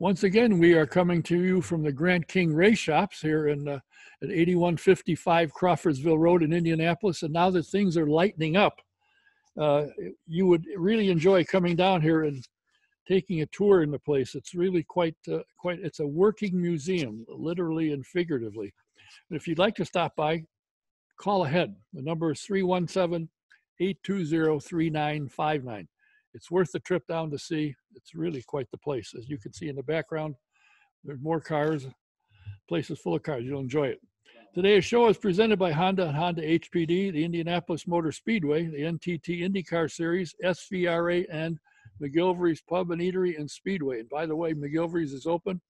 Once again, we are coming to you from the Grant King Race Shops here in uh, at 8155 Crawfordsville Road in Indianapolis. And now that things are lightening up, uh, you would really enjoy coming down here and taking a tour in the place. It's really quite uh, quite. It's a working museum, literally and figuratively. And if you'd like to stop by, call ahead. The number is 317 820 3959. It's worth the trip down to see. It's really quite the place. As you can see in the background, there's more cars. Place is full of cars. You'll enjoy it. Today's show is presented by Honda and Honda HPD, the Indianapolis Motor Speedway, the NTT IndyCar Series, SVRA, and McGilvray's Pub and Eatery and Speedway. And by the way, McGilvray's is open.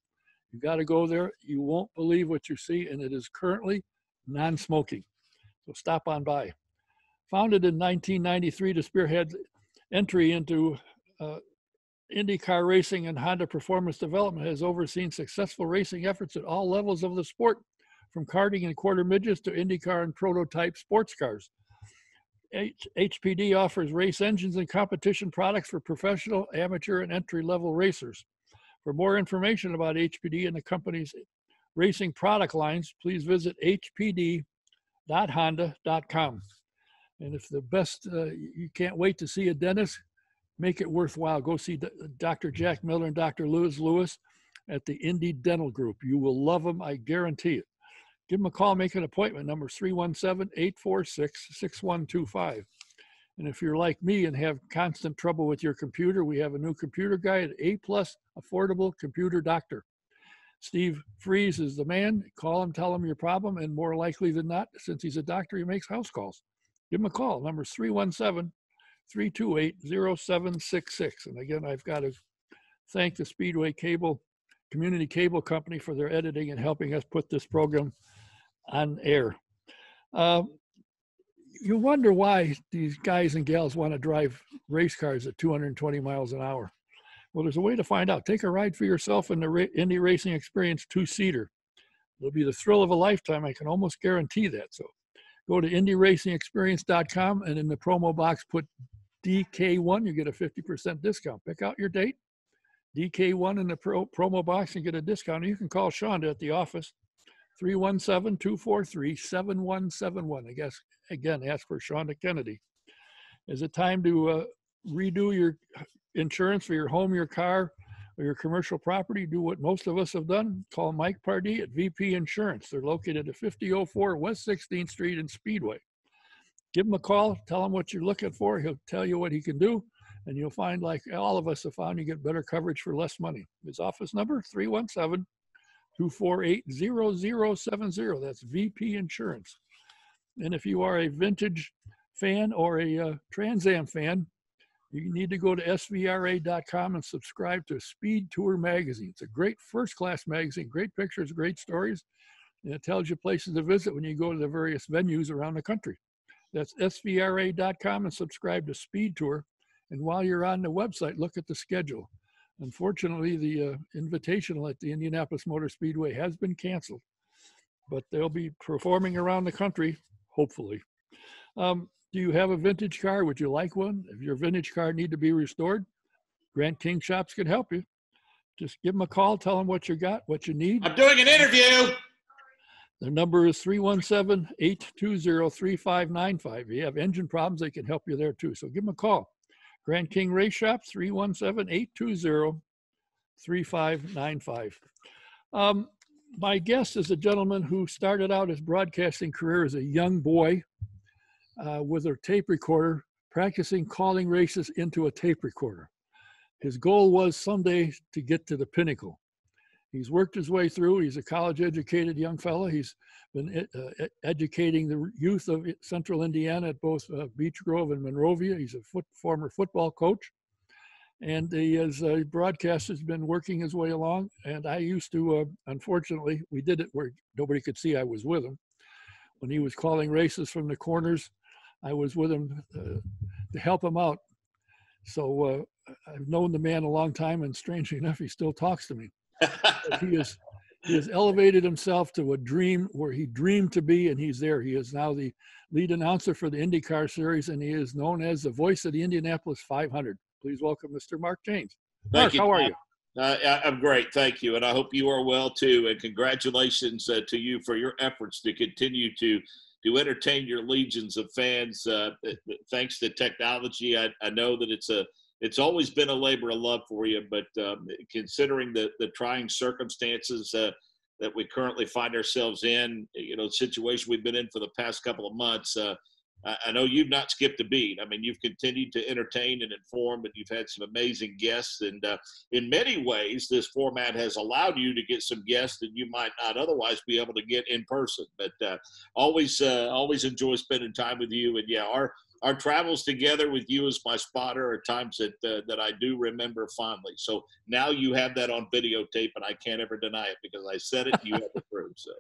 You've got to go there. You won't believe what you see, and it is currently non-smoking. So stop on by. Founded in 1993 to spearhead entry into uh, IndyCar racing and Honda Performance Development has overseen successful racing efforts at all levels of the sport, from karting and quarter midgets to IndyCar and prototype sports cars. H- HPD offers race engines and competition products for professional, amateur, and entry level racers. For more information about HPD and the company's racing product lines, please visit hpd.honda.com. And if the best, uh, you can't wait to see a dentist, make it worthwhile. Go see Dr. Jack Miller and Dr. Lewis Lewis at the Indy Dental Group. You will love them, I guarantee it. Give them a call, make an appointment. Number 317 846 6125. And if you're like me and have constant trouble with your computer, we have a new computer guy at A Plus Affordable Computer Doctor. Steve Fries is the man. Call him, tell him your problem, and more likely than not, since he's a doctor, he makes house calls. Give him a call. Number 317 328 0766. And again, I've got to thank the Speedway Cable Community Cable Company for their editing and helping us put this program on air. Um, you wonder why these guys and gals want to drive race cars at 220 miles an hour. Well, there's a way to find out. Take a ride for yourself in the Ra- Indy Racing Experience two seater. It'll be the thrill of a lifetime. I can almost guarantee that. So go to indyracingexperience.com and in the promo box put DK1, you get a 50% discount. Pick out your date, DK1 in the pro, promo box and get a discount. Or You can call Shonda at the office, 317-243-7171. I guess, again, ask for Shonda Kennedy. Is it time to uh, redo your insurance for your home, your car, your commercial property? Do what most of us have done. Call Mike Pardee at VP Insurance. They're located at 5004 West 16th Street in Speedway. Give him a call, tell him what you're looking for. He'll tell you what he can do and you'll find like all of us have found you get better coverage for less money. His office number 317 248 0070. That's VP Insurance. And if you are a vintage fan or a uh, Trans Am fan, you need to go to svra.com and subscribe to Speed Tour magazine. It's a great first class magazine, great pictures, great stories, and it tells you places to visit when you go to the various venues around the country. That's svra.com and subscribe to Speed Tour. And while you're on the website, look at the schedule. Unfortunately, the uh, invitational at the Indianapolis Motor Speedway has been canceled, but they'll be performing around the country, hopefully. Um, do you have a vintage car? Would you like one? If your vintage car need to be restored, Grant King Shops can help you. Just give them a call, tell them what you got, what you need. I'm doing an interview. The number is 317 820 3595. If you have engine problems, they can help you there too. So give them a call. Grant King Race Shop, 317 820 3595. Um, my guest is a gentleman who started out his broadcasting career as a young boy uh, with a tape recorder, practicing calling races into a tape recorder. His goal was someday to get to the pinnacle. He's worked his way through. He's a college educated young fellow. He's been uh, educating the youth of central Indiana at both uh, Beech Grove and Monrovia. He's a foot, former football coach. And he has uh, broadcast has been working his way along. And I used to, uh, unfortunately, we did it where nobody could see I was with him. When he was calling races from the corners, I was with him uh, to help him out. So uh, I've known the man a long time, and strangely enough, he still talks to me he is he has elevated himself to a dream where he dreamed to be, and he's there. He is now the lead announcer for the IndyCar Series, and he is known as the voice of the Indianapolis 500. Please welcome Mr. Mark Jaynes. Thank Mark, you, how are you? Uh, I'm great, thank you, and I hope you are well too. And congratulations uh, to you for your efforts to continue to to entertain your legions of fans. Uh, thanks to technology, I, I, know that it's a it's always been a labor of love for you, but um, considering the the trying circumstances uh, that we currently find ourselves in, you know, situation we've been in for the past couple of months. Uh, I know you've not skipped a beat. I mean, you've continued to entertain and inform, and you've had some amazing guests. And uh, in many ways, this format has allowed you to get some guests that you might not otherwise be able to get in person. But uh, always, uh, always enjoy spending time with you. And yeah, our our travels together with you as my spotter are times that uh, that I do remember fondly. So now you have that on videotape, and I can't ever deny it because I said it. You have the proof. So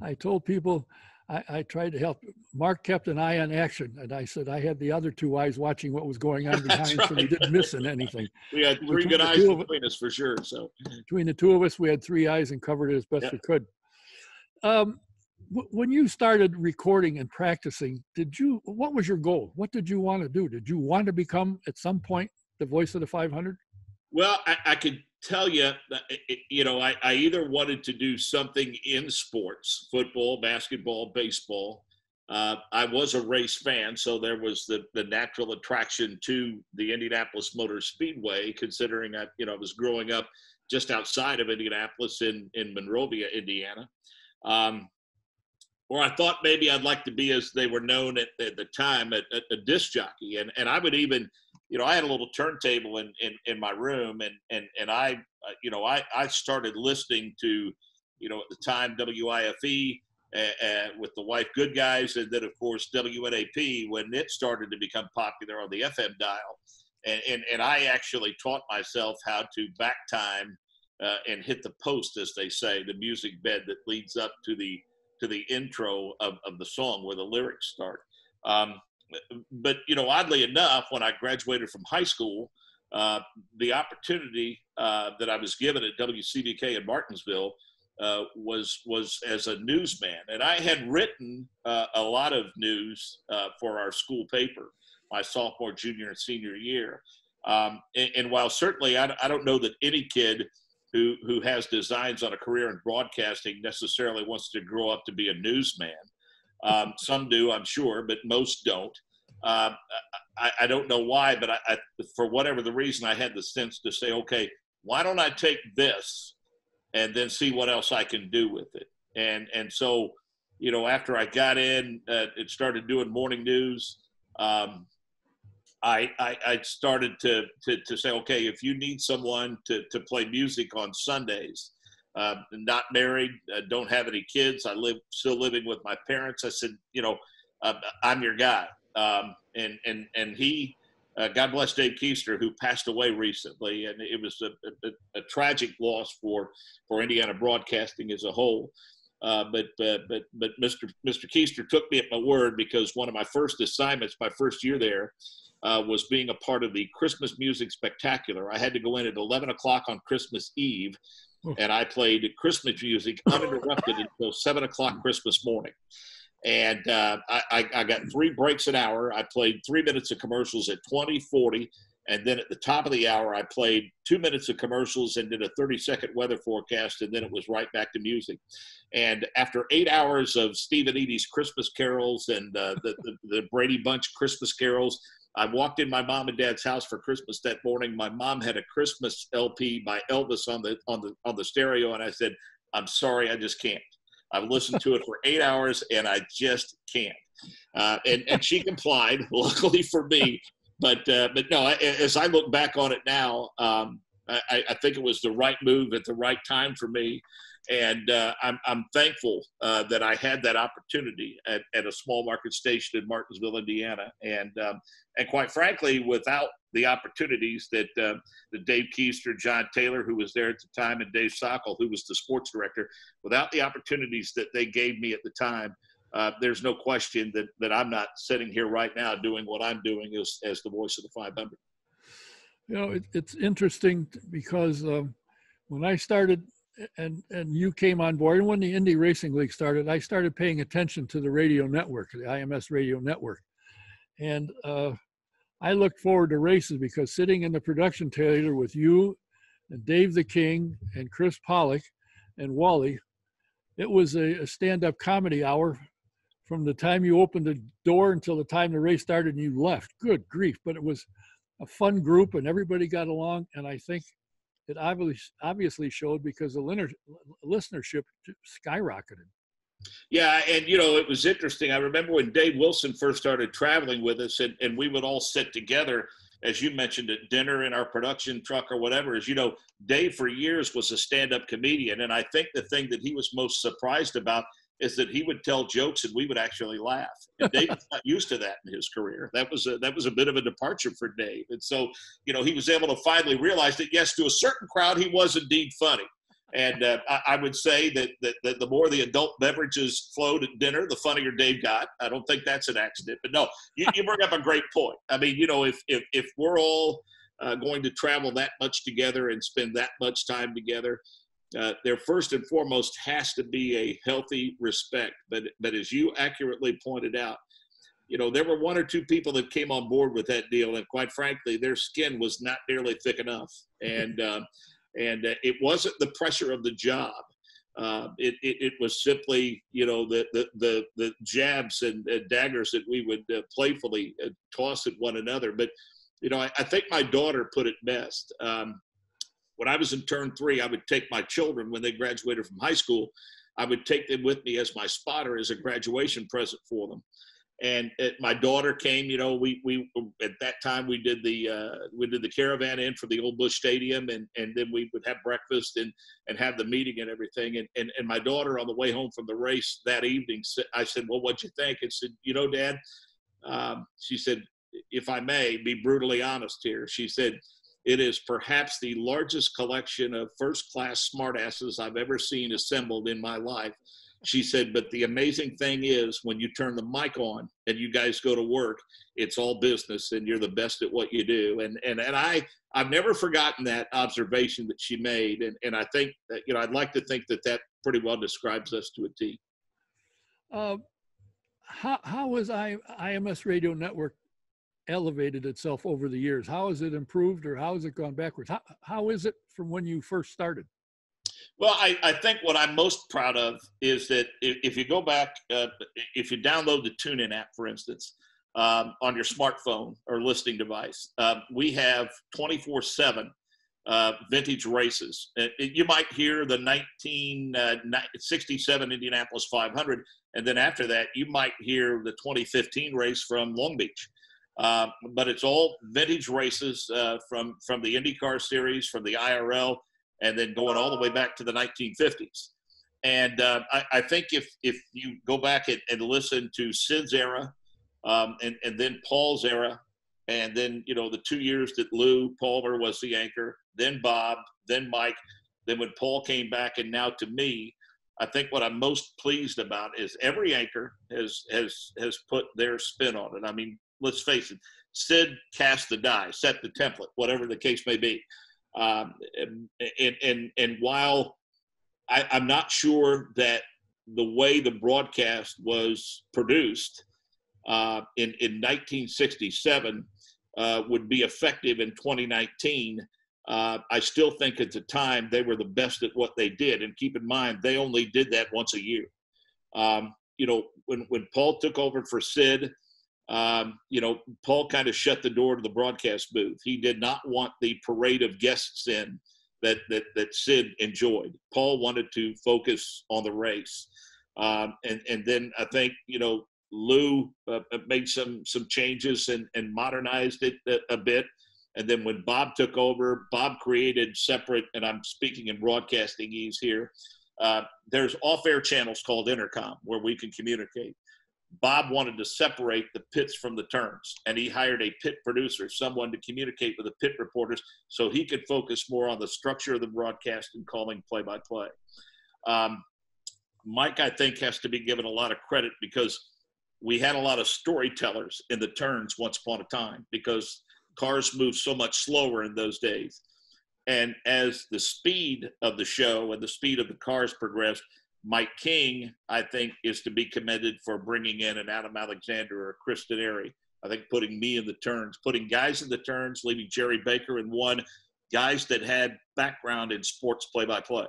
I told people I, I, tried to help. Mark kept an eye on action, and I said I had the other two eyes watching what was going on behind, right. so we didn't miss anything. we had three between good eyes between us for sure. So between the two of us, we had three eyes and covered it as best yep. we could. Um, w- when you started recording and practicing, did you? What was your goal? What did you want to do? Did you want to become at some point the voice of the 500? Well, I, I could tell you, you know, I, I either wanted to do something in sports, football, basketball, baseball. Uh, I was a race fan, so there was the, the natural attraction to the Indianapolis Motor Speedway, considering I, you know, I was growing up just outside of Indianapolis in, in Monrovia, Indiana. Um, or I thought maybe I'd like to be, as they were known at, at the time, a, a disc jockey. And, and I would even – you know, I had a little turntable in, in, in my room and, and, and I, uh, you know, I, I started listening to, you know, at the time WIFE uh, uh, with the Wife Good Guys. And then of course WNAP when it started to become popular on the FM dial. And, and, and I actually taught myself how to back time uh, and hit the post, as they say, the music bed that leads up to the, to the intro of, of the song where the lyrics start. Um, but you know, oddly enough, when I graduated from high school, uh, the opportunity uh, that I was given at WCBK in Martinsville uh, was was as a newsman, and I had written uh, a lot of news uh, for our school paper my sophomore, junior, and senior year. Um, and, and, while certainly I, I don't know that any kid who who has designs on a career in broadcasting necessarily wants to grow up to be a newsman. Um, some do, I'm sure, but most don't. Uh, I, I, don't know why, but I, I, for whatever the reason, I had the sense to say, okay, why don't I take this and then see what else I can do with it? And and so, you know, after I got in, uh, it started doing morning news. Um, I, I, I started to, to, to say, okay, if you need someone to, to play music on Sundays, uh, not married, uh, don't have any kids. I live still living with my parents. I said, you know, uh, I'm your guy. Um, and and and he, uh, God bless Dave Keister, who passed away recently, and it was a, a, a tragic loss for for Indiana broadcasting as a whole. Uh, but uh, but but Mr. Mr. Keister took me at my word because one of my first assignments, my first year there, uh, was being a part of the Christmas Music Spectacular. I had to go in at 11 o'clock on Christmas Eve and I played Christmas music uninterrupted until seven o'clock Christmas morning. And uh, I, I, got three breaks an hour. I played three minutes of commercials at 20, 40. And then at the top of the hour, I played two minutes of commercials and did a 30 second weather forecast. And then it was right back to music. And after eight hours of Steve and Eydie's Christmas carols and uh, the, the, the Brady Bunch Christmas carols, I walked in my mom and dad's house for Christmas that morning. My mom had a Christmas LP by Elvis on the on the on the stereo, and I said, "I'm sorry, I just can't. I've listened to it for eight hours, and I just can't." Uh, and and she complied, luckily for me. But uh, but no, as I look back on it now, um, I, I think it was the right move at the right time for me and uh, I'm, I'm thankful uh, that I had that opportunity at, at a small market station in Martinsville, Indiana, and um, and quite frankly, without the opportunities that uh, that Dave Keister, John Taylor, who was there at the time, and Dave Sockel, who was the sports director, without the opportunities that they gave me at the time. Uh, there's no question that, that I'm not sitting here right now doing what I'm doing as, as the voice of the 500. You know, it, it's interesting because um, when I started and and you came on board and when the Indy Racing League started, I started paying attention to the radio network, the IMS radio network, and uh, I looked forward to races because sitting in the production trailer with you, and Dave the King and Chris Pollock and Wally. It was a, a stand-up comedy hour from the time you opened the door until the time the race started and you left. Good grief! But it was a fun group and everybody got along. And I think it obviously obviously showed because the listenership skyrocketed. Yeah, and you know, it was interesting. I remember when Dave Wilson first started traveling with us, and, and we would all sit together, as you mentioned, at dinner in our production truck or whatever. As you know, Dave for years was a stand up comedian. And I think the thing that he was most surprised about is that he would tell jokes and we would actually laugh. And Dave was not used to that in his career. That was a, that was a bit of a departure for Dave. And so, you know, he was able to finally realize that yes, to a certain crowd, he was indeed funny. And uh, I, I, would say that, that, that, the more the adult beverages flowed at dinner, the funnier Dave got. I don't think that's an accident. But no, you, you bring up a great point. I mean, you know, if, if, if we're all uh, going to travel that much together and spend that much time together, uh, there first and foremost has to be a healthy respect. But, but as you accurately pointed out, you know, there were one or two people that came on board with that deal, and quite frankly, their skin was not nearly thick enough. And uh, and uh, it wasn't the pressure of the job. Uh, it, it, it, was simply, you know, the, the, the, the jabs and daggers that we would uh, playfully uh, toss at one another. But, you know, I, I think my daughter put it best. Um, when I was in turn three, I would take my children when they graduated from high school, I would take them with me as my spotter as a graduation present for them. And it, my daughter came you know we we at that time we did the uh, we did the caravan in for the old bush stadium and and then we would have breakfast and and have the meeting and everything. And and, and my daughter on the way home from the race that evening i said well what'd you think? And said you know dad um, she said if i may be brutally honest here she said it is perhaps the largest collection of first class smartasses i've ever seen assembled in my life she said, but the amazing thing is when you turn the mic on and you guys go to work, it's all business and you're the best at what you do. And and and I I've never forgotten that observation that she made. And and I think that you know I'd like to think that that pretty well describes us to a T. Uh, how how has I IMS Radio Network elevated itself over the years? How has it improved or how has it gone backwards? How how is it from when you first started? Well, I, I think what I'm most proud of is that if, if you go back, uh, if you download the TuneIn app, for instance, um, on your smartphone or listening device, uh, we have 24 7 uh, vintage races. you might hear the 1967 uh, Indianapolis 500, and then after that, you might hear the 2015 race from Long Beach. Uh, but it's all vintage races uh, from from the IndyCar series, from the IRL, and then going all the way back to the 1950s. And uh, I, I, think if if you go back and, and listen to Sid's era, um, and and then Paul's era, and then you know the two years that Lou Palmer was the anchor, then Bob, then Mike, then when Paul came back, and now to me, I think what I'm most pleased about is every anchor has has has put their spin on it. I mean, let's face it, Sid cast the die, set the template, whatever the case may be. Um, and, and, and while I, I'm not sure that the way the broadcast was produced uh, in, in 1967 uh, would be effective in 2019. Uh, I still think at the time they were the best at what they did. And keep in mind, they only did that once a year. Um, you know, when, when Paul took over for Sid, um, you know, Paul kind of shut the door to the broadcast booth. He did not want the parade of guests in that that that Sid enjoyed. Paul wanted to focus on the race, um, and and then I think you know Lou uh, uh made some some changes and and modernized it a, a bit. And then when Bob took over, Bob created separate, and I'm speaking in broadcasting ease here. Uh, there's off-air channels called intercom where we can communicate. Bob wanted to separate the pits from the turns, and he hired a pit producer, someone to communicate with the pit reporters so he could focus more on the structure of the broadcast and calling play by play. Um, Mike, I think, has to be given a lot of credit because we had a lot of storytellers in the turns once upon a time because cars moved so much slower in those days. And as the speed of the show and the speed of the cars progressed, Mike King, I think, is to be commended for bringing in an Adam Alexander or Chris Denari. I think putting me in the turns, putting guys in the turns, leaving Jerry Baker in one, guys that had background in sports play-by-play.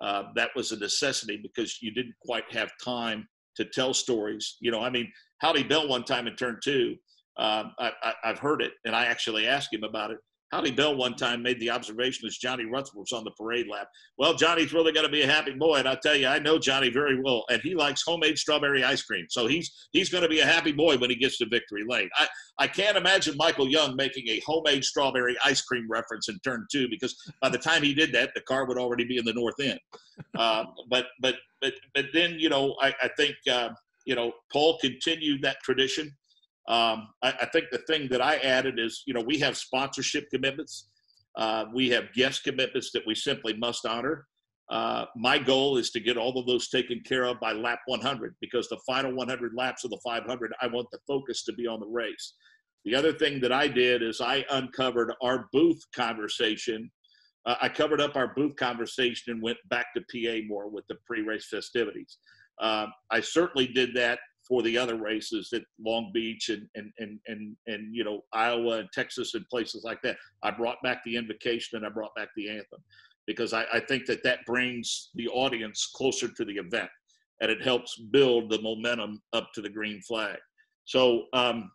Uh, that was a necessity because you didn't quite have time to tell stories. You know, I mean, Howdy Bell one time in turn two, um, I, have heard it, and I actually asked him about it. Howdy Bell one time made the observation as Johnny Rutherford was on the parade lap. Well, Johnny's really going to be a happy boy, and I tell you, I know Johnny very well, and he likes homemade strawberry ice cream. So he's he's going to be a happy boy when he gets to victory lane. I, I can't imagine Michael Young making a homemade strawberry ice cream reference in turn two because by the time he did that, the car would already be in the north end. Uh, but but but but then you know I, I think uh, you know Paul continued that tradition. Um, I, I, think the thing that I added is, you know, we have sponsorship commitments. Uh, we have guest commitments that we simply must honor. Uh, my goal is to get all of those taken care of by lap 100 because the final 100 laps of the 500, I want the focus to be on the race. The other thing that I did is I uncovered our booth conversation. Uh, I covered up our booth conversation and went back to PA more with the pre race festivities. Uh, I certainly did that for the other races at Long Beach and and and and, and you know Iowa and Texas and places like that. I brought back the invocation and I brought back the anthem because I, I think that that brings the audience closer to the event and it helps build the momentum up to the green flag. So, um,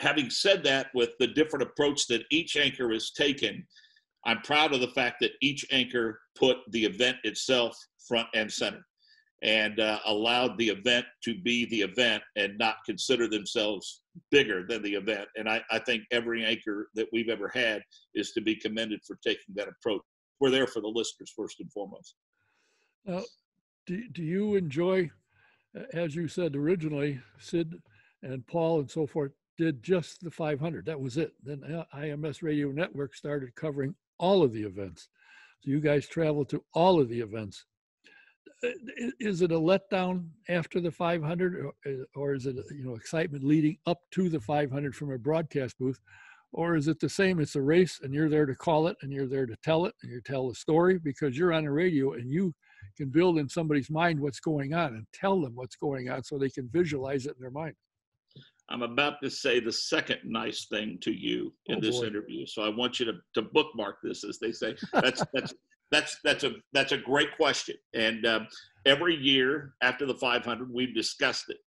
having said that, with the different approach that each anchor has taken, I'm proud of the fact that each anchor put the event itself front and center and uh, allowed the event to be the event and not consider themselves bigger than the event. And I, I think every anchor that we've ever had is to be commended for taking that approach. We're there for the listeners first and foremost. Now, do, do you enjoy, as you said originally, Sid and Paul and so forth did just the 500. That was it. Then IMS Radio Network started covering all of the events. So you guys traveled to all of the events Uh, is it a letdown after the 500 or, uh, or is it you know excitement leading up to the 500 from a broadcast booth? Or is it the same it's a race and you're there to call it and you're there to tell it and you tell the story because you're on the radio and you can build in somebody's mind what's going on and tell them what's going on so they can visualize it in their mind? I'm about to say the second nice thing to you in oh, this boy. interview so i want you to, to bookmark this as they say. That's that's that's that's a that's a great question. And uh, every year after the 500, we've discussed it.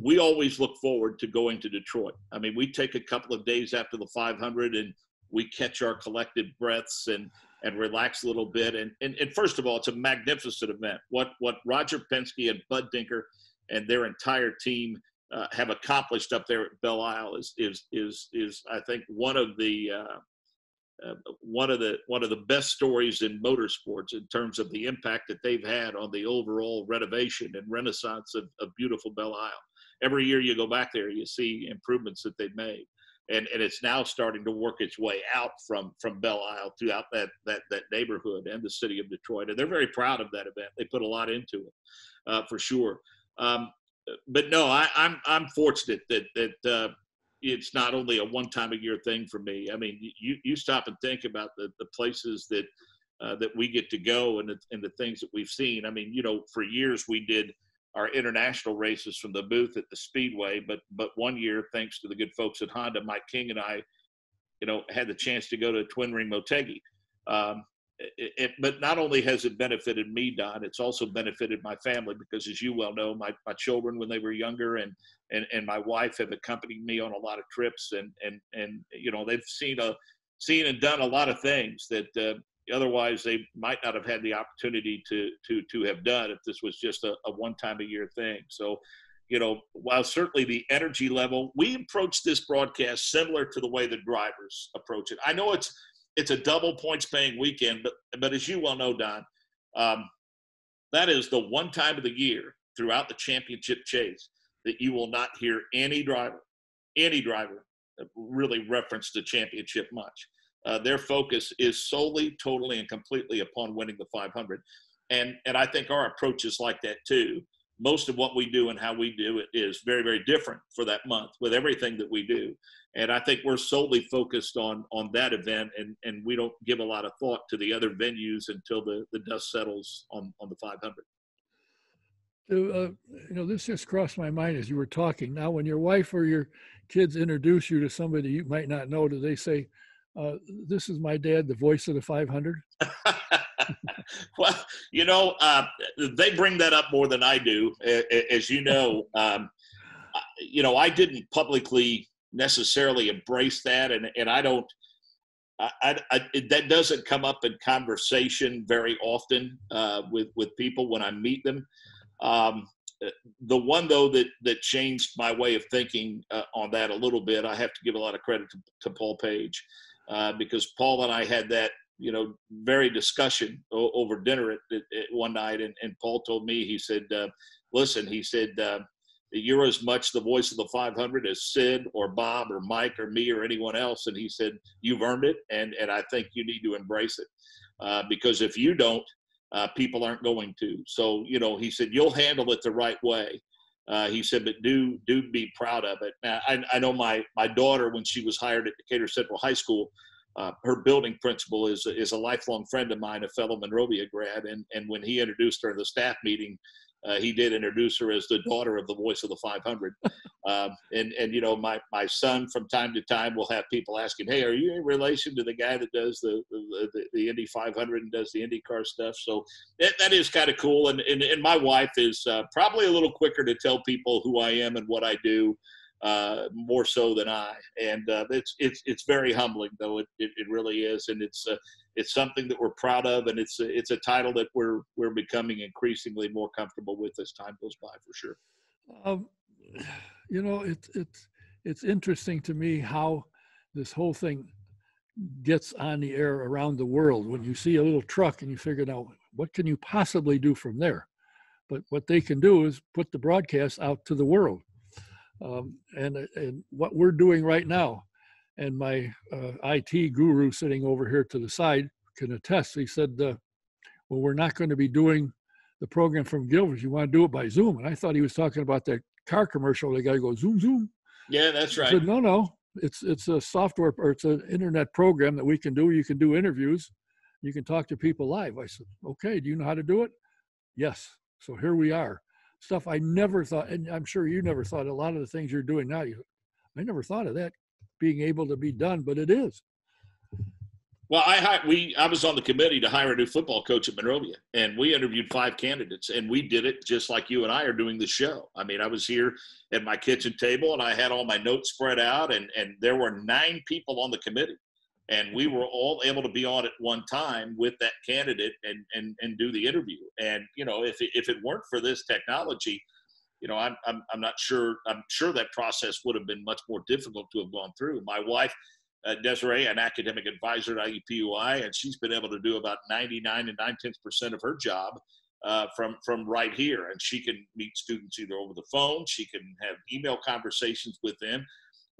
We always look forward to going to Detroit. I mean, we take a couple of days after the 500 and we catch our collective breaths and and relax a little bit. And, and and first of all, it's a magnificent event. What what Roger Penske and Bud Denker and their entire team uh, have accomplished up there at Belle Isle is is is is I think one of the uh, uh, one of the one of the best stories in motorsports in terms of the impact that they've had on the overall renovation and renaissance of, of beautiful Belle Isle. Every year you go back there, you see improvements that they've made, and and it's now starting to work its way out from from Belle Isle throughout that that that neighborhood and the city of Detroit, and they're very proud of that event. They put a lot into it, uh, for sure. Um, but no, I, am I'm, I'm fortunate that that uh, it's not only a one time a year thing for me. I mean, you, you stop and think about the, the places that uh, that we get to go and the, and the things that we've seen. I mean, you know, for years we did our international races from the booth at the Speedway, but but one year, thanks to the good folks at Honda, Mike King and I, you know, had the chance to go to Twin Ring Motegi. Um, it, it, but not only has it benefited me, Don, it's also benefited my family because, as you well know, my, my children when they were younger and, and and my wife have accompanied me on a lot of trips, and and and you know they've seen a seen and done a lot of things that uh, otherwise they might not have had the opportunity to to to have done if this was just a, a one time a year thing. So. You know, while certainly the energy level, we approach this broadcast similar to the way the drivers approach it. I know it's it's a double points paying weekend, but but as you well know, Don, um, that is the one time of the year throughout the championship chase that you will not hear any driver, any driver, really reference the championship much. Uh, their focus is solely, totally, and completely upon winning the 500, and and I think our approach is like that too. Most of what we do and how we do it is very, very different for that month with everything that we do and I think we're solely focused on on that event, and and we don't give a lot of thought to the other venues until the the dust settles on on the 500. Uh, you know, this just crossed my mind as you were talking. Now, when your wife or your kids introduce you to somebody you might not know, do they say, uh, this is my dad, the voice of the 500? well, you know, uh, they bring that up more than I do. As you know, um, you know, I didn't publicly necessarily embrace that, and and I don't. I, I, that doesn't come up in conversation very often uh, with with people when I meet them. Um, the one though that that changed my way of thinking uh, on that a little bit, I have to give a lot of credit to, to Paul Page uh, because Paul and I had that you know very discussion over dinner at, at, at one night, and, and, Paul told me he said, uh, "Listen," he said, uh, "You're as much the voice of the 500 as Sid or Bob or Mike or me or anyone else," and he said, "You've earned it, and and I think you need to embrace it uh, because if you don't." Uh, people aren't going to. So, you know, he said, you'll handle it the right way. Uh, he said, but do do be proud of it. Now, I, I know my my daughter when she was hired at Decatur Central High School, uh, her building principal is is a lifelong friend of mine, a fellow Monrovia grad, and and when he introduced her in the staff meeting, uh, he did introduce her as the daughter of the voice of the 500. um, and and you know my my son from time to time will have people asking, hey, are you in relation to the guy that does the the, the, the Indy 500 and does the IndyCar stuff? So that, that is kind of cool. And, and and my wife is uh, probably a little quicker to tell people who I am and what I do uh, more so than I. And uh, it's it's it's very humbling, though it, it, it really is, and it's uh, it's something that we're proud of, and it's it's a title that we're we're becoming increasingly more comfortable with as time goes by, for sure. Um, you know, it's it's it's interesting to me how this whole thing gets on the air around the world. When you see a little truck and you figure out what can you possibly do from there, but what they can do is put the broadcast out to the world um, and, and what we're doing right now. And my uh, IT guru sitting over here to the side can attest. He said, uh, Well, we're not going to be doing the program from Gilbert. You want to do it by Zoom. And I thought he was talking about that car commercial. The guy go zoom, zoom. Yeah, that's right. I said, no, no. It's it's a software or it's an internet program that we can do. You can do interviews. You can talk to people live. I said, okay. Do you know how to do it? Yes. So here we are stuff I never thought, and I'm sure you never thought a lot of the things you're doing now. You, I never thought of that being able to be done, but it is. Well, I we I was on the committee to hire a new football coach at Monrovia, and we interviewed five candidates, and we did it just like you and I are doing the show. I mean, I was here at my kitchen table, and I had all my notes spread out, and and there were nine people on the committee, and we were all able to be on at one time with that candidate and and and do the interview. And you know, if it, if it weren't for this technology, you know, I'm, I'm I'm not sure. I'm sure that process would have been much more difficult to have gone through. My wife. Uh, Desiree, an academic advisor at IUPUI, and she's been able to do about 99 and 9 tenths percent of her job uh, from from right here. And she can meet students either over the phone, she can have email conversations with them,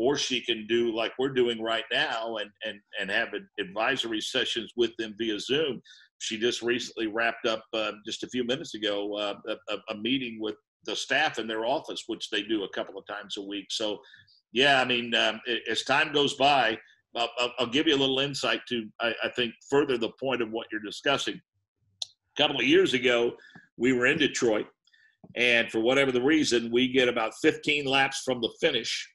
or she can do like we're doing right now and and and have advisory sessions with them via Zoom. She just recently wrapped up uh, just a few minutes ago uh, a, a, meeting with the staff in their office, which they do a couple of times a week. So, yeah, I mean, um, as time goes by, I'll, I'll, give you a little insight to I, I think further the point of what you're discussing. A couple of years ago, we were in Detroit, and for whatever the reason, we get about 15 laps from the finish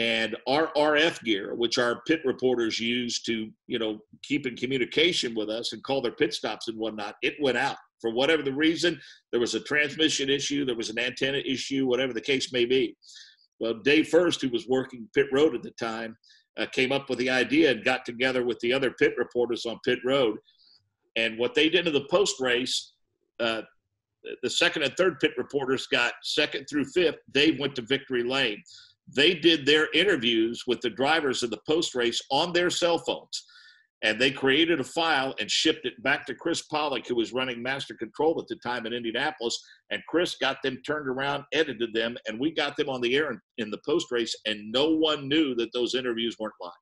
and our RF gear, which our pit reporters use to, you know, keep in communication with us and call their pit stops and whatnot, it went out for whatever the reason. There was a transmission issue, there was an antenna issue, whatever the case may be. Well, Dave Furst, who was working pit road at the time, uh, came up with the idea and got together with the other pit reporters on pit road. And what they did in the post race, uh, the second and third pit reporters got second through fifth. They went to victory lane they did their interviews with the drivers of the post race on their cell phones. And they created a file and shipped it back to Chris Pollock, who was running master control at the time in Indianapolis. And Chris got them turned around, edited them, and we got them on the air in, in the post race. And no one knew that those interviews weren't live.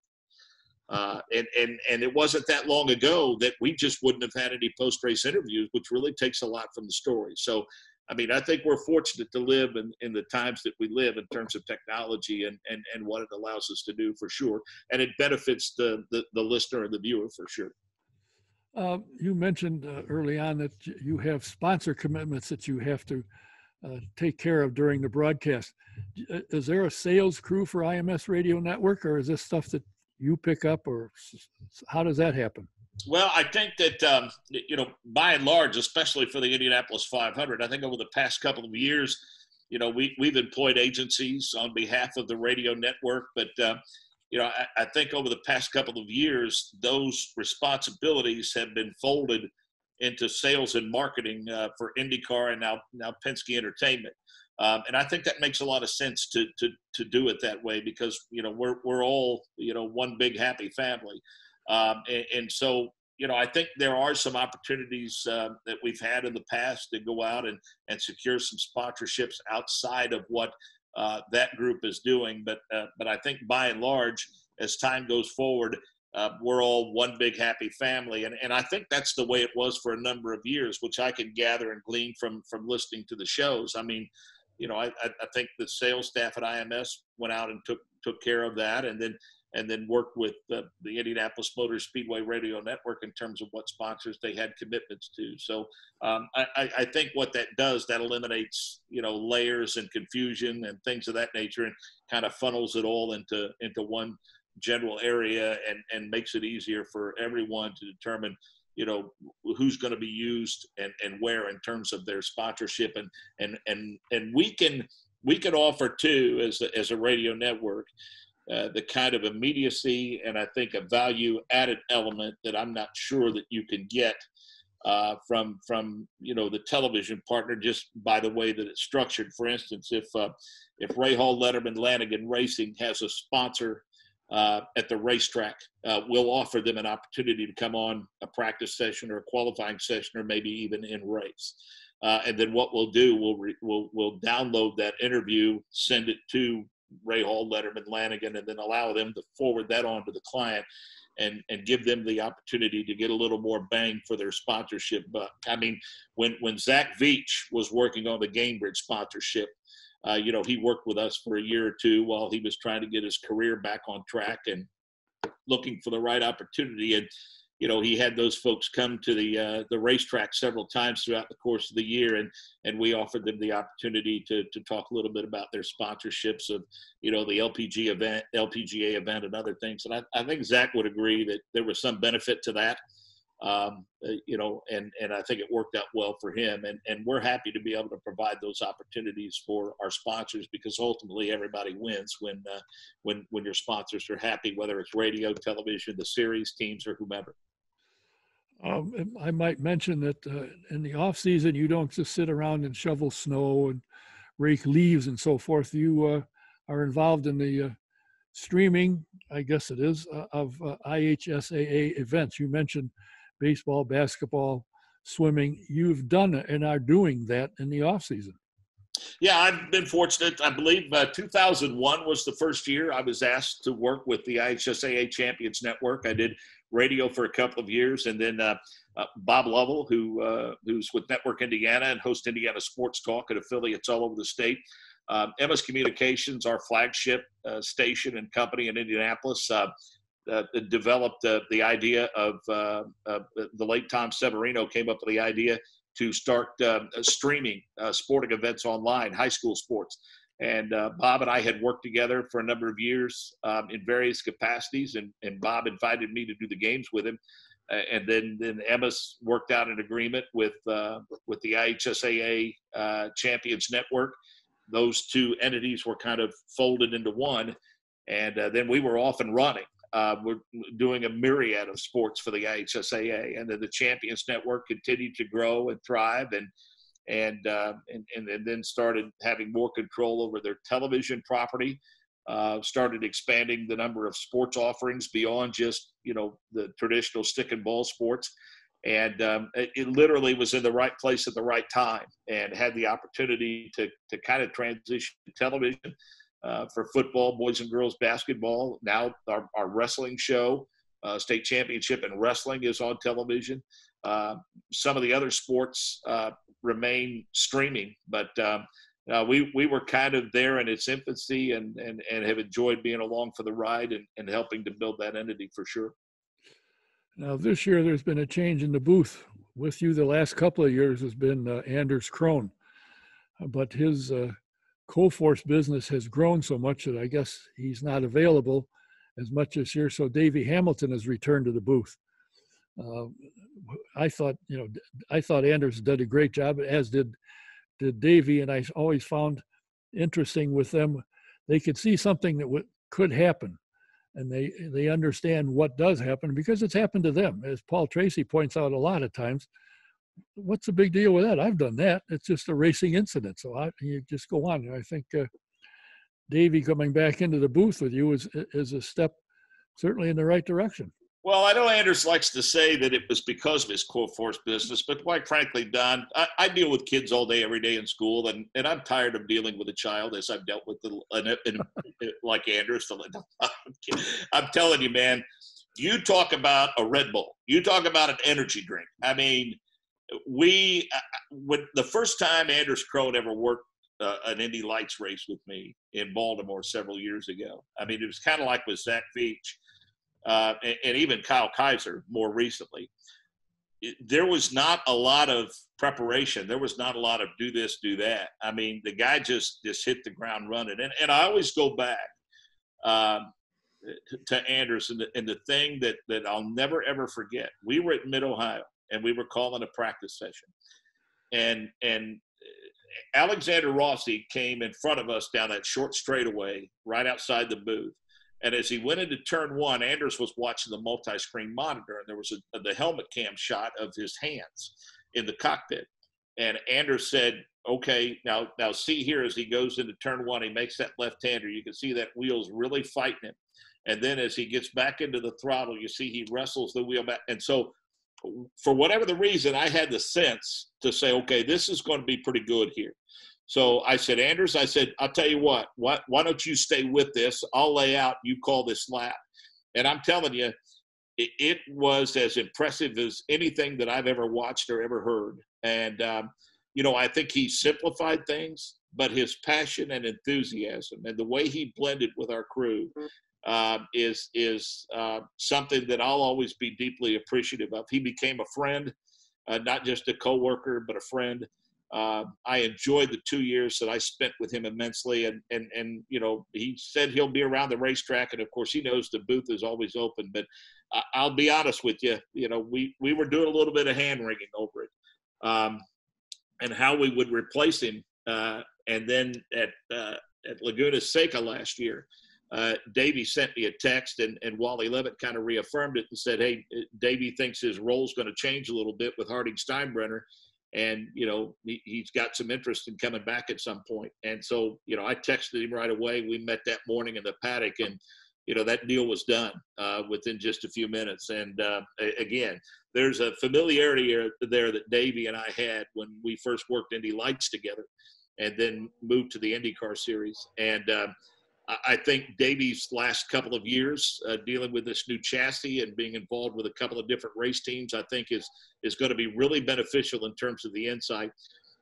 Uh, and, and, and it wasn't that long ago that we just wouldn't have had any post race interviews, which really takes a lot from the story. So I mean, I think we're fortunate to live in, in the times that we live in terms of technology and, and, and what it allows us to do for sure. And it benefits the, the, the listener and the viewer for sure. Uh, you mentioned uh, early on that you have sponsor commitments that you have to uh, take care of during the broadcast. Uh, is there a sales crew for IMS Radio Network, or is this stuff that you pick up, or how does that happen? Well, I think that um, you know, by and large, especially for the Indianapolis 500, I think over the past couple of years, you know, we we've employed agencies on behalf of the radio network, but uh, you know, I, I, think over the past couple of years, those responsibilities have been folded into sales and marketing uh, for IndyCar and now now Penske Entertainment. Um, and I think that makes a lot of sense to to to do it that way because you know we're we're all you know one big happy family, um, and, and, so you know I think there are some opportunities uh, that we've had in the past to go out and and secure some sponsorships outside of what uh, that group is doing. But uh, but I think by and large, as time goes forward, uh, we're all one big happy family, and and I think that's the way it was for a number of years, which I can gather and glean from from listening to the shows. I mean you know, I, I think the sales staff at IMS went out and took took care of that, and then and then worked with the, the Indianapolis Motor Speedway Radio Network in terms of what sponsors they had commitments to. So um, I, I think what that does that eliminates you know layers and confusion and things of that nature, and kind of funnels it all into into one general area and and makes it easier for everyone to determine you know who's going to be used and, and where in terms of their sponsorship and and and and we can we can offer too as a, as a radio network uh, the kind of immediacy and I think a value added element that I'm not sure that you can get uh, from from you know the television partner just by the way that it's structured. For instance, if uh, if Rahal Letterman Lanigan Racing has a sponsor uh, at the racetrack. Uh, we'll offer them an opportunity to come on a practice session or a qualifying session or maybe even in race. Uh, and then what we'll do, we'll, re- we'll, we'll download that interview, send it to Rahal, Letterman, Lanigan, and then allow them to forward that on to the client and, and give them the opportunity to get a little more bang for their sponsorship buck. I mean, when, when Zach Veach was working on the Gainbridge sponsorship, uh, you know, he worked with us for a year or two while he was trying to get his career back on track and looking for the right opportunity. And you know, he had those folks come to the uh, the racetrack several times throughout the course of the year, and and we offered them the opportunity to to talk a little bit about their sponsorships of you know the LPG event, LPGA event, and other things. And I, I think Zach would agree that there was some benefit to that um, uh, you know, and and I think it worked out well for him. And and we're happy to be able to provide those opportunities for our sponsors because ultimately everybody wins when uh, when when your sponsors are happy, whether it's radio, television, the series teams, or whomever. Um, I might mention that uh, in the off season, you don't just sit around and shovel snow and rake leaves and so forth. You uh, are involved in the uh, streaming, I guess it is, uh, of uh, IHSAA events. You mentioned baseball, basketball, swimming. You've done and are doing that in the off season. Yeah, I've been fortunate. I believe uh, 2001 was the first year I was asked to work with the IHSAA Champions Network. I did radio for a couple of years, and then uh, uh, Bob Lovell, who uh, who's with Network Indiana and hosts Indiana Sports Talk at affiliates all over the state. Um, Emmis Communications, our flagship uh, station and company in Indianapolis, uh, uh, developed the idea of the late Tom Severino came up with the idea to start um, streaming sporting events online, high school sports. And Bob and I had worked together for a number of years um, in various capacities, and, and Bob invited me to do the games with him. Uh, and then then Emmis worked out an agreement with uh, with the IHSAA uh, Champions Network. Those two entities were kind of folded into one, and then we were off and running. Uh, we're doing a myriad of sports for the IHSAA, and then the Champions Network continued to grow and thrive, and and uh, and, and, then started having more control over their television property. Uh, started expanding the number of sports offerings beyond just you know the traditional stick and ball sports, and um, it, it, literally was in the right place at the right time, and had the opportunity to to kind of transition television uh, for football, boys and girls basketball. Now our, our wrestling show, uh, state championship in wrestling is on television. Uh, some of the other sports uh, remain streaming, but um, uh, we we were kind of there in its infancy and and, and have enjoyed being along for the ride and, and helping to build that entity for sure. Now this year there's been a change in the booth. With you, the last couple of years has been uh, Anders Krohn, but his Coforce business has grown so much that I guess he's not available. as much this year. So Davy Hamilton has returned to the booth. Uh, I thought, you know, I thought Anders did a great job, as did did Davey, and I always found interesting with them. They could see something that w- could happen, and they they understand what does happen because it's happened to them. As Paul Tracy points out a lot of times, what's the big deal with that? I've done that. It's just a racing incident, so I, you just go on. I think uh, Davey coming back into the booth with you is is a step certainly in the right direction. Well, I know Anders likes to say that it was because of his Coforce business, but quite frankly, Don, I, I, deal with kids all day, every day in school, and, and I'm tired of dealing with a child as I've dealt with the, and, and, like Anders. I'm telling you, man, you talk about a Red Bull, you talk about an energy drink. I mean, we when the first time Anders Krohn ever worked uh, an Indy Lights race with me in Baltimore several years ago. I mean, it was kind of like with Zach Veach uh, and, and, even Kyle Kaiser more recently. It, there was not a lot of preparation. There was not a lot of do this, do that. I mean, the guy just just hit the ground running. And and I always go back um, to Anders and the, and the thing that that I'll never ever forget. We were at Mid Ohio and we were calling a practice session, and and Alexander Rossi came in front of us down that short straightaway right outside the booth. And as he went into turn one, Anders was watching the multi screen monitor, and there was a, the helmet cam shot of his hands in the cockpit. And Anders said, Okay, now, now see here as he goes into turn one, he makes that left hander. You can see that wheel's really fighting him. And then as he gets back into the throttle, you see he wrestles the wheel back. And so for whatever the reason, I had the sense to say, okay, this is going to be pretty good here. So I said, Anders, I said, I'll tell you what, why, why don't you stay with this? I'll lay out, you call this lap. And I'm telling you, it, it was as impressive as anything that I've ever watched or ever heard. And, um, you know, I think he simplified things, but his passion and enthusiasm and the way he blended with our crew uh, is is uh, something that I'll always be deeply appreciative of. He became a friend, uh, not just a coworker, but a friend. Uh, I enjoyed the two years that I spent with him immensely, and and and you know he said he'll be around the racetrack, and of course he knows the booth is always open. But I'll be honest with you, you know we we were doing a little bit of hand wringing over it, um, and how we would replace him, uh, and then at uh, at Laguna Seca last year uh, Davey sent me a text, and, and Wally Levitt kind of reaffirmed it and said, "Hey, Davey thinks his role's going to change a little bit with Harding Steinbrenner, and you know he, he's got some interest in coming back at some. And so, you know, I texted him right away. We met that morning in the paddock, and you know that deal was done uh, within just a few minutes. And uh, again, there's a familiarity there that Davey and I had when we first worked Indy Lights together, and then moved to the IndyCar series, and uh, I think Davey's last couple of years uh, dealing with this new chassis and being involved with a couple of different race teams, I think is is going to be really beneficial in terms of the insight.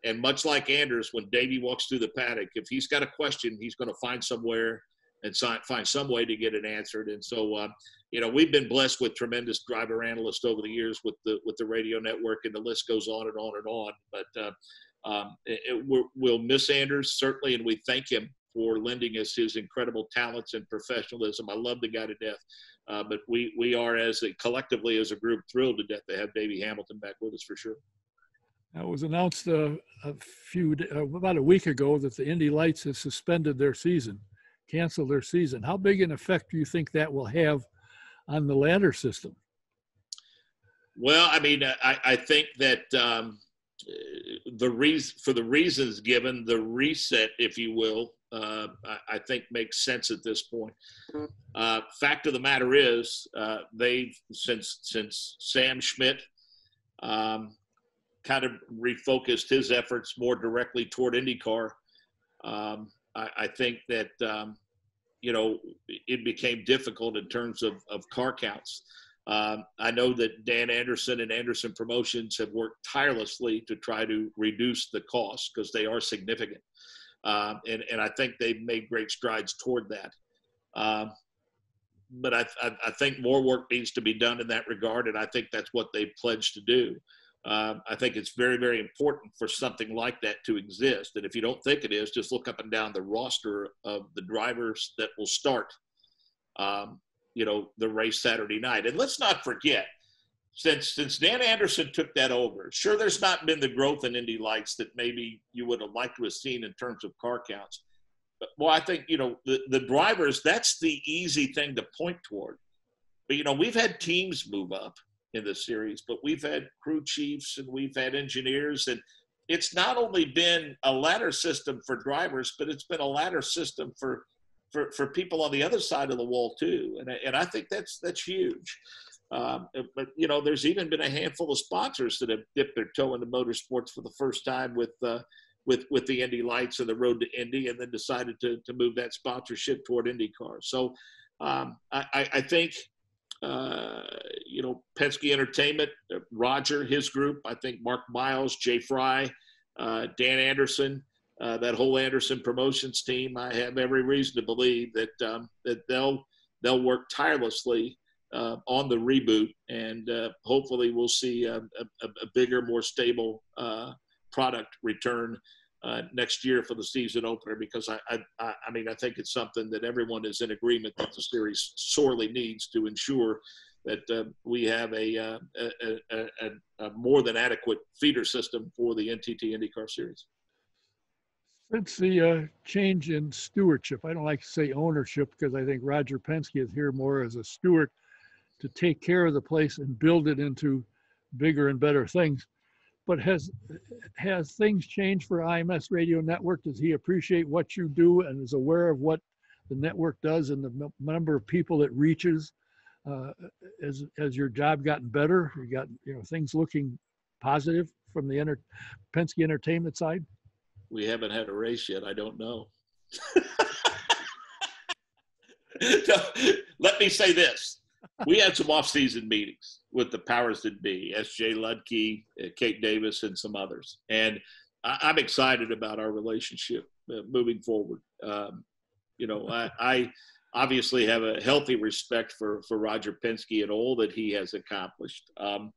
And much like Anders, when Davey walks through the paddock, if he's got a question, he's going to find somewhere and find some way to get it answered. And so, uh, you know, we've been blessed with tremendous driver analysts over the years with the with the radio network, and the list goes on and on and on. But uh, um, it, it, we'll miss Anders certainly, and we thank him for lending us his incredible talents and professionalism. I love the guy to death. Uh, but we we are as a collectively as a group thrilled to death to have Davey Hamilton back with us for sure. It was announced uh, a few uh, about a week ago that the Indy Lights has suspended their season, canceled their season. How big an effect do you think that will have on the ladder system? Well, I mean, I, I think that um, the reason for the reasons given, the reset, if you will, uh, I, I, think makes sense at this point. Uh, fact of the matter is, uh, they've since since Sam Schmidt um, kind of refocused his efforts more directly toward IndyCar. Um, I, I, think that um, you know it became difficult in terms of, of car counts. Um, I know that Dan Andersen and Andersen Promotions have worked tirelessly to try to reduce the costs because they are significant. Um, and, and I think they've made great strides toward that. Um, but I, I, I, think more work needs to be done in that regard, and I think that's what they pledged to do. Um, I think it's very, very important for something like that to exist. And if you don't think it is, just look up and down the roster of the drivers that will start. Um, you know, the race Saturday night. And let's not forget, since since Dan Andersen took that over, sure, there's not been the growth in Indy Lights that maybe you would have liked to have seen in terms of car counts. But, well, I think you know the the drivers. That's the easy thing to point toward. But you know, we've had teams move up in the series, but we've had crew chiefs and we've had engineers, and it's not only been a ladder system for drivers, but it's been a ladder system for for, for people on the other side of the wall too, and and I think that's that's huge. Um, but you know, there's even been a handful of sponsors that have dipped their toe into motorsports for the first time with uh, with with the Indy Lights and the Road to Indy, and then decided to to move that sponsorship toward IndyCar. So um, I, I think uh, you know Penske Entertainment, uh, Roger, his group. I think Mark Miles, Jay Fry, uh, Dan Andersen. Uh, that whole Andersen Promotions team, I have every reason to believe that um, that they'll they'll work tirelessly uh, on the reboot, and uh, hopefully we'll see a, a, a bigger, more stable uh, product return uh, next year for the season opener. Because I, I, I mean, I think it's something that everyone is in agreement that the series sorely needs to ensure that uh, we have a, uh, a, a, a, more than adequate feeder system for the NTT IndyCar Series. Since the uh, change in stewardship, I don't like to say ownership because I think Roger Penske is here more as a steward to take care of the place and build it into bigger and better things. But has has things changed for IMS Radio Network? Does he appreciate what you do and is aware of what the network does and the number of people it reaches? Uh, has has your job gotten better? You got you know things looking positive from the enter, Penske Entertainment side. We haven't had a race yet. I don't know. let me say this we had some off-season meetings with the powers that be, S.J. Ludke, uh, Kate Davis, and some others. And I, am excited about our relationship uh, moving forward. Um, you know, I, I, obviously have a healthy respect for for Roger Penske and all that he has accomplished. Um,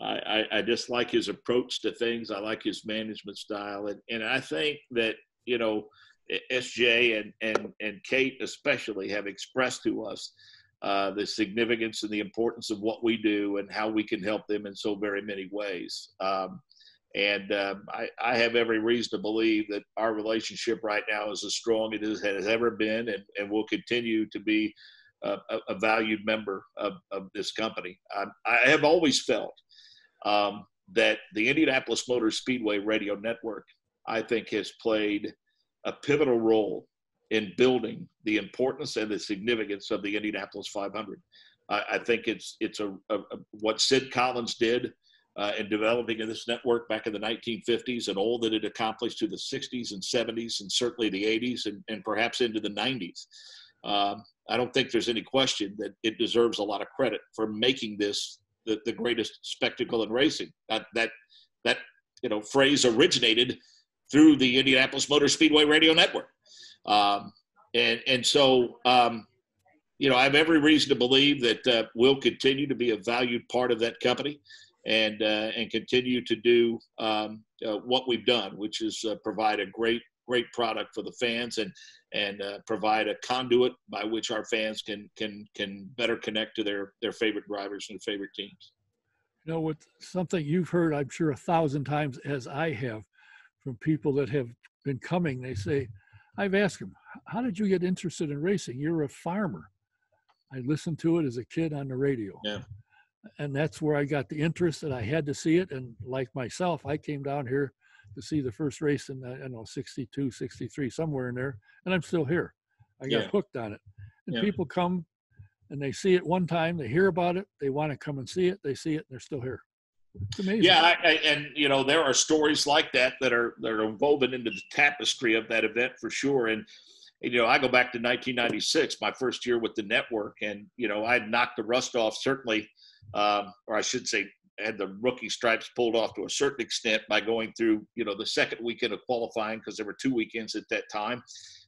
I, I, just like his approach to things. I like his management style, and and I think that you know, SJ and and and Kate especially have expressed to us uh, the significance and the importance of what we do and how we can help them in so very many ways. Um, and um, I, I, have every reason to believe that our relationship right now is as strong as it has ever been and, and will continue to be a, a valued member of, of this company. I, I, have always felt um, that the Indianapolis Motor Speedway radio network, I think, has played a pivotal role in building the importance and the significance of the Indianapolis 500. I, I think it's it's a, a, a, what Sid Collins did uh, in developing this network back in the 1950s and all that it accomplished to the 60s and 70s and certainly the 80s and, and perhaps into the 90s. Um, I don't think there's any question that it deserves a lot of credit for making this the, the greatest spectacle in racing. That that that you know phrase originated through the Indianapolis Motor Speedway Radio Network. Um, and and so um, you know I have every reason to believe that uh, we'll continue to be a valued part of that company, and uh, and continue to do um, uh, what we've done, which is uh, provide a great great product for the fans and and uh, provide a conduit by which our fans can can can better connect to their their favorite drivers and their favorite teams. You know, with something you've heard, I'm sure a thousand times as I have, from people that have been coming, they say I've asked them, how did you get interested in racing? You're a farmer. I listened to it as a kid on the radio. Yeah. And that's where I got the interest and I had to see it. And like myself, I came down here to see the first race in, I don't know, 62, 63, somewhere in there. And I'm still here. I got yeah. hooked on it. And yeah. people come and they see it one time, they hear about it, they want to come and see it, they see it, and they're still here. It's amazing. Yeah, I, I, and you know there are stories like that that are that are woven into the tapestry of that event for sure. And you know, I go back to 1996, my first year with the network, and you know, I knocked the rust off certainly, um, or I should say, had the rookie stripes pulled off to a certain extent by going through you know the second weekend of qualifying because there were two weekends at that time,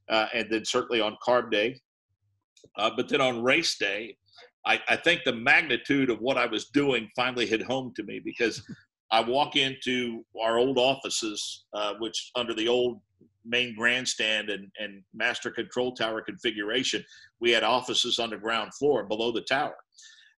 uh, and then certainly on carb day. Uh, but then on race day, I, I think the magnitude of what I was doing finally hit home to me because I walk into our old offices, uh, which under the old main grandstand and, and master control tower configuration, we had offices on the ground floor below the tower.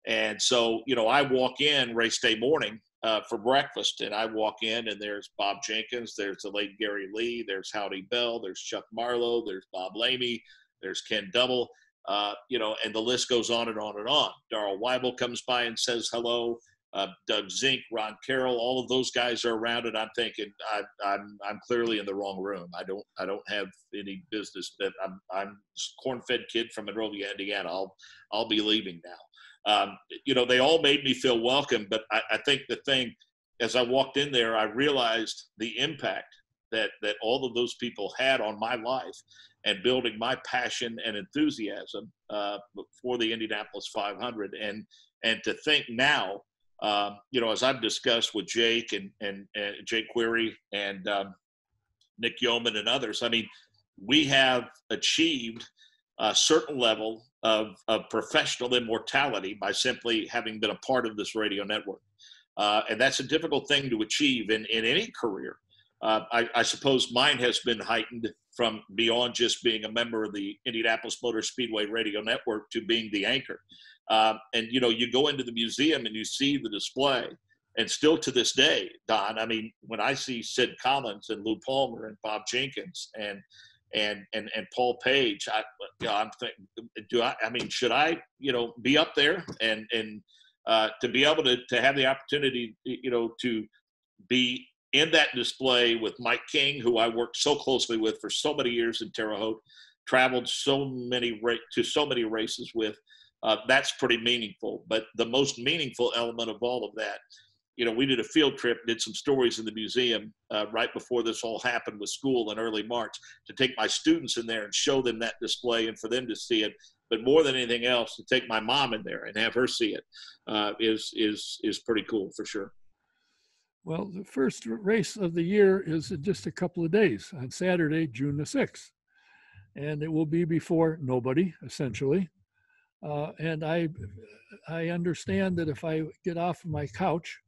And so, you know, I walk in race day morning uh, for breakfast, and I walk in, and there's Bob Jenkins, there's the late Gary Lee, there's Howdy Bell, there's Chuck Marlowe, there's Bob Lamey, there's Ken Double, uh, you know, and the list goes on and on and on. Darl Wible comes by and says hello. Uh, Doug Zink, Ron Carroll, all of those guys are around, and I'm thinking I, I'm I'm clearly in the wrong room. I don't I don't have any business. That I'm I'm corn-fed kid from Monrovia, Indiana. I'll I'll be leaving now um, you know, they all made me feel welcome. But I, I think the thing, as I walked in there, I realized the impact that that all of those people had on my life and building my passion and enthusiasm uh, for the Indianapolis 500. And and to think now, um, you know, as I've discussed with Jake and and, and Jake Query and um, Nick Yeoman and others, I mean, we have achieved a certain level of, of professional immortality by simply having been a part of this radio network. Uh, and that's a difficult thing to achieve in, in any career. Uh, I, I, suppose mine has been heightened from beyond just being a member of the Indianapolis Motor Speedway radio network to being the anchor. Uh, and you know, you go into the museum and you see the display, and still to this day, Don. I mean, when I see Sid Collins and Lou Palmer and Bob Jenkins and and and and Paul Page. I, you know, I'm thinking, do I? I mean, should I, you know, be up there and and uh, to be able to to have the opportunity, you know, to be in that display with Mike King, who I worked so closely with for so many years in Terre Haute, traveled so many ra- to so many races with. Uh, that's pretty meaningful. But the most meaningful element of all of that you know, we did a field trip, did some stories in the museum uh, right before this all happened with school in early March to take my students in there and show them that display and for them to see it. But more than anything else, to take my mom in there and have her see it uh, is is is pretty cool for sure. Well, the first race of the year is in just a couple of days on Saturday, June the 6th. And it will be before nobody, essentially. Uh, and I, I understand that if I get off my couch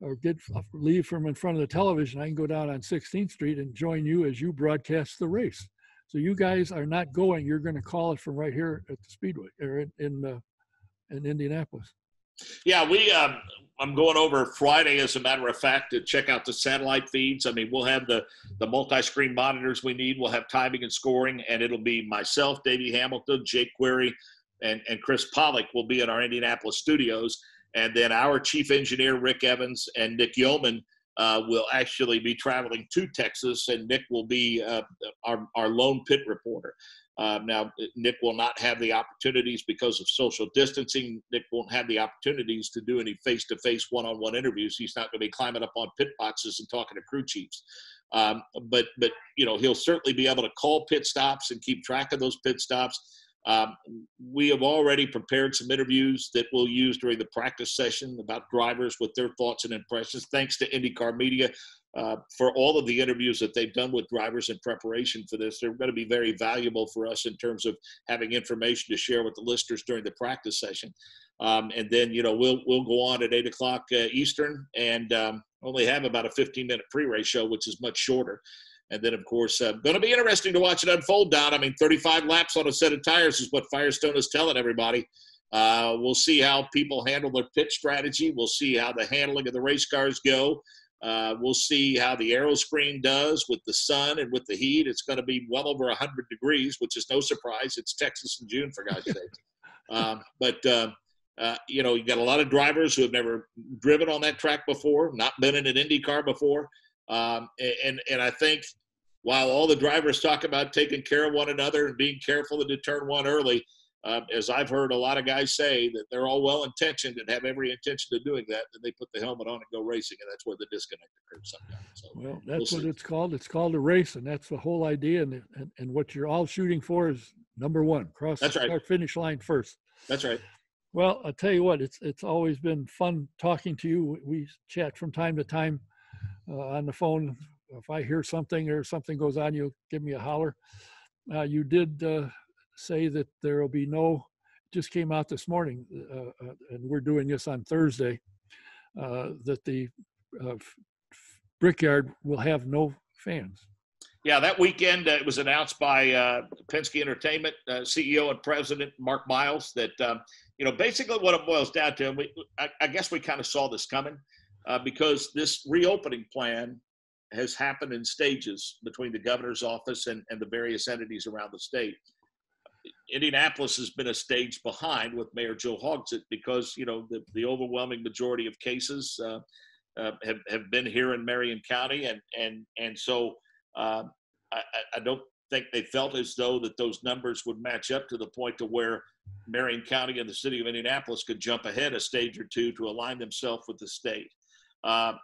or get leave from in front of the television, I can go down on 16th Street and join you as you broadcast the race. So you guys are not going; you're going to call it from right here at the Speedway or in in, uh, in Indianapolis. Yeah, we. Um, I'm going over Friday, as a matter of fact, to check out the satellite feeds. I mean, we'll have the the multi-screen monitors we need. We'll have timing and scoring, and it'll be myself, Davey Hamilton, Jake Query, and and Chris Pollock will be in our Indianapolis studios and then our chief engineer, Rick Evans, and Nick Yeoman uh, will actually be traveling to Texas, and Nick will be uh, our, our lone pit reporter. Uh, now, Nick will not have the opportunities because of social distancing. Nick won't have the opportunities to do any face to face one on one interviews. He's not going to be climbing up on pit boxes and talking to crew chiefs. Um, but, but, you know, he'll certainly be able to call pit stops and keep track of those pit stops. Um, we have already prepared some interviews that we'll use during the practice session about drivers with their thoughts and impressions. Thanks to IndyCar Media uh, for all of the interviews that they've done with drivers in preparation for this. They're going to be very valuable for us in terms of having information to share with the listeners during the practice session. Um, and then, you know, we'll we'll go on at eight o'clock uh, Eastern and um, only have about a 15 minute pre-race show, which is much shorter. And then, of course, uh, going to be interesting to watch it unfold, Don. I mean, 35 laps on a set of tires is what Firestone is telling everybody. Uh, we'll see how people handle their pit strategy. We'll see how the handling of the race cars go. Uh, we'll see how the aero screen does with the sun and with the heat. It's going to be well over 100 degrees, which is no surprise. It's Texas in June, for God's sake. Um, but, uh, uh, you know, you got a lot of drivers who have never driven on that track before, not been in an Indy car before. Um, and, and I think while all the drivers talk about taking care of one another and being careful to turn one early, uh, as I've heard a lot of guys say that they're all well intentioned and have every intention of doing that, then they put the helmet on and go racing, and that's where the disconnect occurs sometimes. So well, that's we'll what it's called. It's called a race, and that's the whole idea. And, and, and what you're all shooting for is number one, cross that's the right. finish line first. That's right. Well, I'll tell you what, it's it's always been fun talking to you. We chat from time to time uh, on the phone. If I hear something or something goes on, you'll give me a holler. Uh, you did uh, say that there will be no, just came out this morning, uh, uh, and we're doing this on Thursday, that the Brickyard will have no fans. Yeah, that weekend uh, it was announced by uh, Penske Entertainment uh, CEO and President Mark Miles that um, you know basically what it boils down to. And we, I, I guess we kind of saw this coming uh, because this reopening plan has happened in stages between the governor's office and, and the various entities around the state. Indianapolis has been a stage behind with Mayor Joe Hogsett because you know the, the overwhelming majority of cases uh, uh, have have been here in Marion County, and and and so uh, I, I don't think they felt as though that those numbers would match up to the point to where Marion County and the city of Indianapolis could jump ahead a stage or two to align themselves with the state. Uh,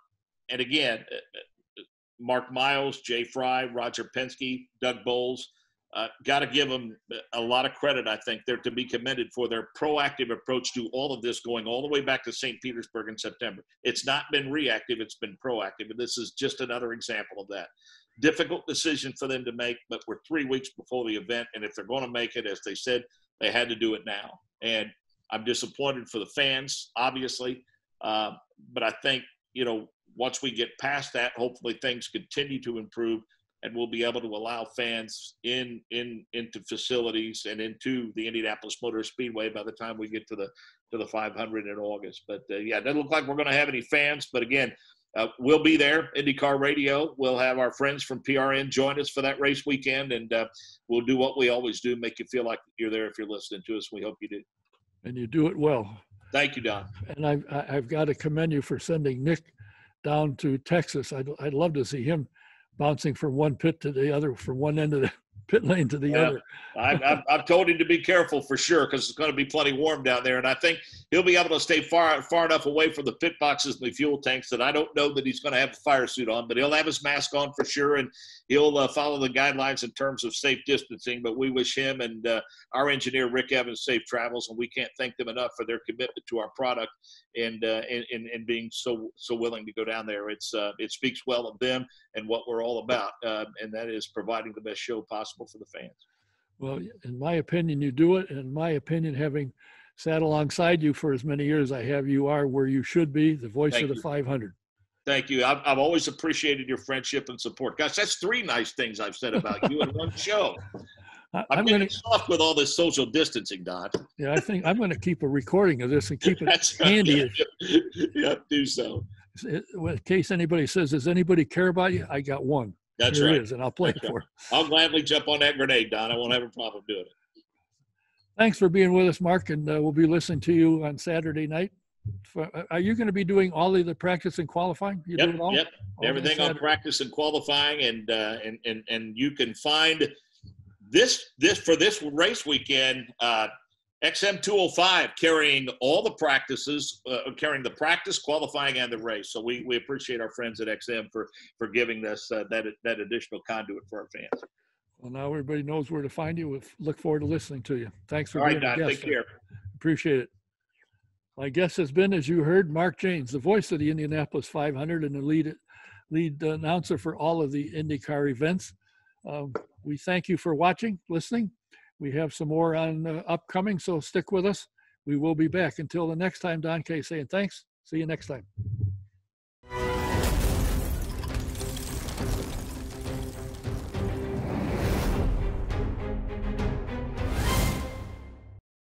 and again, uh, Mark Miles, Jay Fry, Roger Penske, Doug Boles, uh, got to give them a lot of credit. I think they're to be commended for their proactive approach to all of this, going all the way back to St. Petersburg in September. It's not been reactive; it's been proactive, and this is just another example of that. Difficult decision for them to make, but we're three weeks before the event, and if they're going to make it, as they said, they had to do it now. And I'm disappointed for the fans, obviously, uh, but I think you know once we get past that, hopefully things continue to improve and we'll be able to allow fans in in into facilities and into the Indianapolis Motor Speedway by the time we get to the to the 500 in August. But uh, yeah, it doesn't look like we're going to have any fans. But again, uh, we'll be there. IndyCar Radio. We'll have our friends from PRN join us for that race weekend, and uh, we'll do what we always do: make you feel like you're there if you're listening to us. We hope you do. And you do it well. Thank you, Don. And I've I've got to commend you for sending Nick down to Texas. I'd I'd love to see him bouncing from one pit to the other, from one end of the pit lane to the yeah. other. I've, I've, I've, told him to be careful for sure because it's going to be plenty warm down there, and I think he'll be able to stay far far enough away from the pit boxes and the fuel tanks that I don't know that he's going to have a fire suit on, but he'll have his mask on for sure, and he'll uh, follow the guidelines in terms of safe distancing. But we wish him and uh, our engineer Rick Evans safe travels, and we can't thank them enough for their commitment to our product and uh, and, and, and being so so willing to go down there. It's uh, it speaks well of them and what we're all about, uh, and that is providing the best show possible for the fans. Well, in my opinion, you do it. In my opinion, having sat alongside you for as many years I have, you are where you should be, the voice Thank of the you. 500. Thank you. I've, I've always appreciated your friendship and support. Gosh, that's three nice things I've said about you in one show. I'm, I'm gonna, soft with all this social distancing, Don. Yeah, I think I'm going to keep a recording of this and keep it handy. Yeah, yeah, do so. In case anybody says, "Does anybody care about you?" I got one. That's Here right. It is, and I'll play That's it for. Right. I'll gladly jump on that grenade, Don. I won't have a problem doing it. Thanks for being with us, Mark, and uh, we'll be listening to you on Saturday night. For, uh, are you going to be doing all of the practice and qualifying? You yep, do it all? Yep. All Everything on practice and qualifying, and uh, and and and you can find this this for this race weekend. Uh, XM 205 carrying all the practices, uh, carrying the practice, qualifying, and the race. So we, we appreciate our friends at XM for for giving us uh, that that additional conduit for our fans. Well, now everybody knows where to find you. We look forward to listening to you. Thanks for all being right, a guest. Take care. Appreciate it. My guest has been, as you heard, Mark Jaynes, the voice of the Indianapolis 500 and the lead lead announcer for all of the IndyCar events. Um, we thank you for watching, listening. We have some more on uh, upcoming, so stick with us. We will be back. Until the next time, Don Kay saying thanks. See you next time.